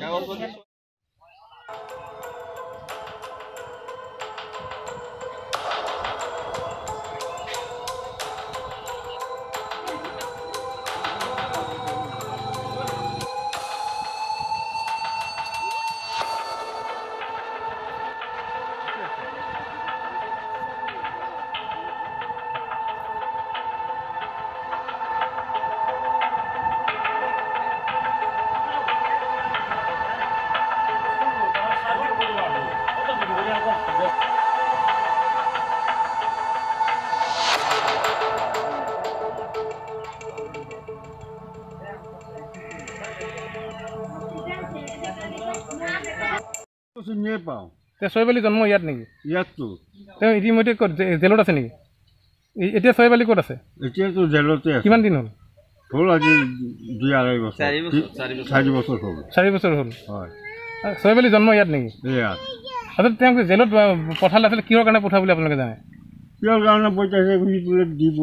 该物种的模。চিনিয়ে পাওঁ তেওঁ ছয়বালি জন্ম ইয়াত নেকি? ইয়াততো তেওঁ ইতিমধ্যে ক'ত জেলত আছে নেকি? এতিয়া ছয়বালি ক'ত আছে? এতিয়াতো জেলতে আছে। কিমান দিন হ'ল? হ'ল আজি দুই আঢ়ৈ বছৰ। চাৰি বছৰ। হ'ল। চাৰি বছৰ হ'ল। হয়। ছয়বালি জন্ম ইয়াত নেকি? এয়া। আচলতে তেওঁক জেলত পঠালে আচলতে কিহৰ কাৰণে পঠোৱা বুলি আপোনালোকে জানে? কিয় কাৰণে পইচাইছে বুলি বোলে দিব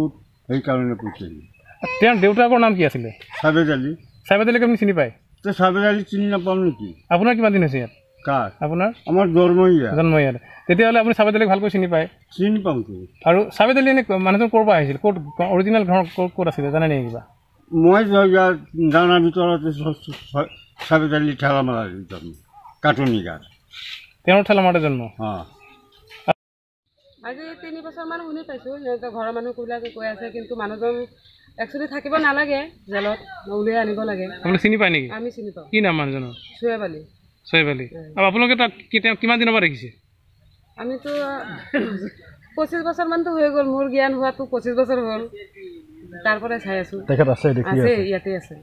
সেইকাৰণে পইচাইছে তেওঁৰ দেউতাকৰ নাম কি আছিলে? চাবেদ আলি। চাইবাদ আলীক আপুনি চিনি পায়? তে চাবেদ আলি চিনি নাপাওঁ নেকি? আপোনাৰ কিমান দিন হৈছে ইয়াত? কাৰ? আপোনাৰ? আমাৰ জন্ম ইয়াত। জন্ম ইয়াত। তেতিয়াহ'লে আপুনি চাবেদ আলীক ভালকৈ চিনি পায়? চিনি পাওঁতো আৰু চাবেদ আলী এনে মানুহজন ক'ৰ পৰা আহিছিল? ক'ত অৰিজিনেল ঘৰ ক'ত ক'ত আছিলে? জানে নেকি কিবা? মই জানাৰ ভিতৰতে চাবেদ আলি ঠেলামাৰা জন্ম কাটনি গাত তেওঁৰ ঠেলামাৰতে জন্ম। অঁ আজি তিনি বছৰমান শুনি পাইছোঁ সিহঁতৰ ঘৰৰ মানুহবিলাকে কৈ আছে কিন্তু মানুহজন একচুৱেলি থাকিব নালাগে জেলত উলিয়াই আনিব লাগে। আপুনি চিনি পায় নেকি? আমি চিনি পাওঁ। কি নাম মানুহজনৰ? চুৱেব আলি ছয়ব আলী আৰু আপোনালোকে তাক কি- তেওঁ কিমান দিনৰ পৰা দেখিছে? আমিতো পঁচিছ বছৰমানতো হৈ গ'ল মোৰ জ্ঞান হোৱাটো পঁচিছ বছৰ হ'ল। তাৰ পৰাই চাই আছোঁ। তেখেত আছে দেখি আছে আছে। ইয়াতে আছে।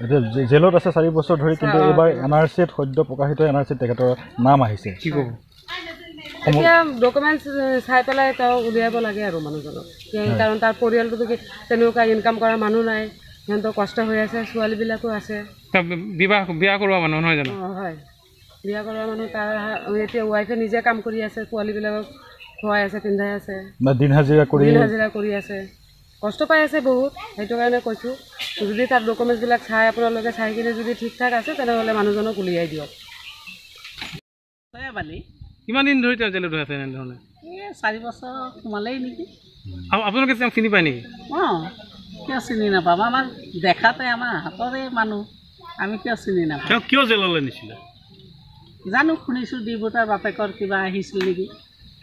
জেলত আছে চাৰি বছৰ ধৰি কিন্তু এইবাৰ এন আৰ চিত সদ্য প্ৰকাশিত এন আৰ চিত তেখেতৰ নাম আহিছে। কি ক'ব? এতিয়া ডকুমেণ্টছ চাই পেলাই তেওঁ উলিয়াব লাগে আৰু মানুহজনক। কাৰণ তাৰ পৰিয়ালটোতো কি তেনেকুৱা ইনকাম কৰা মানুহ নাই। সিহঁতৰ কষ্ট হৈ আছে ছোৱালীবিলাকো আছে। বিবাহ বিয়া কৰোৱা মানুহ নহয় জানো? হয়। বিয়া কৰা মানুহ তাৰ এতিয়া ৱাইফে নিজে কাম কৰি আছে পোৱালীবিলাকক খুৱাই আছে পিন্ধাই আছে। দিন হাজিৰা কৰি দিন হাজিৰা কৰি আছে। কষ্ট পাই আছে বহুত সেইটো কাৰণে কৈছোঁ। যদি তাৰ ডকুমেণ্টছবিলাক চাই আপোনালোকে চাই কিনে যদি ঠিক ঠাক আছে তেনেহ'লে মানুহজনক উলিয়াই দিয়ক। বালি কিমান দিন ধৰি তেওঁ জেলত আছে এনেধৰণে? এই চাৰি বছৰ সোমালেই নেকি। আৰু আপোনালোকে তেওঁক চিনি পায় নেকি? অঁ কিয় চিনি নাপাম আমাৰ দেখাতে আমাৰ হাতৰে মানুহ আমি কিয় চিনি নাপাম? তেওঁ কিয় জেললৈ নিছিলে? জানো শুনিছোঁ ডিবুটাৰ বাপেকৰ কিবা আহিছিল নেকি।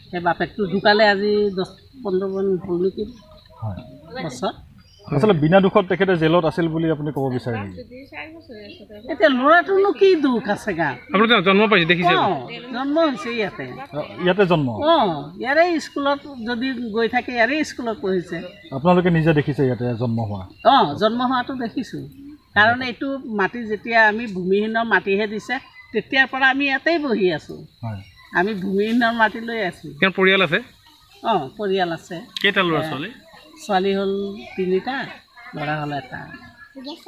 সেই বাপেকটো ঢুকালে আজি দহ পোন্ধৰ দিন হ'ল নেকি। হয়। আচলতে বিনা দুখত তেখেতে জেলত আছিল বুলি আপুনি ক'ব বিচাৰে নেকি? এতিয়া ল'ৰাটোনো কি দুখ আছে গা? আপোনালোকে তেওঁ জন্ম পাইছে দেখিছে অঁ জন্ম হৈছে ইয়াতে। ইয়াতে জন্ম? অঁ ইয়াৰে স্কুলত যদি গৈ থাকে ইয়াৰে স্কুলত পঢ়িছে। আপোনালোকে নিজে দেখিছে ইয়াতে জন্ম হোৱা? অঁ জন্ম হোৱাটো দেখিছোঁ। কাৰণ এইটো মাটি যেতিয়া আমি ভূমিহীনৰ মাটিহে দিছে তেতিয়াৰ পৰা আমি ইয়াতেই বহি আছোঁ। হয়। আমি ভূমিহীনৰ মাটি লৈ আছোঁ। পৰিয়াল আছে? অঁ পৰিয়াল আছে। কেইটা ল'ৰা ছোৱালী? ছোৱালী হ'ল তিনিটা ল'ৰা হ'ল এটা।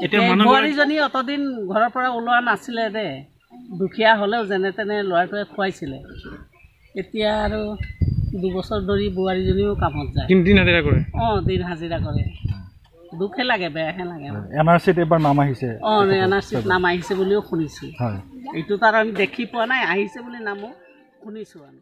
এতিয়া বোৱাৰীজনী অতদিন ঘৰৰ পৰা ওলোৱা নাছিলে দে। দুখীয়া হ'লেও যেনে তেনে ল'ৰাটোৱে খুৱাইছিলে। এতিয়া আৰু দুবছৰ ধৰি বোৱাৰীজনীও কামত যায়। দিন দিন হাজিৰা কৰে? অঁ দিন হাজিৰা কৰে। দুখে লাগে বেয়াহে লাগে এন আৰ চিত এইবাৰ নাম আহিছে। অঁ এন আৰ চিত নাম আহিছে বুলিও শুনিছোঁ। হয়। এইটো তাৰ আমি দেখি পোৱা নাই আহিছে বুলি নামো। শুনিছোঁ আমি।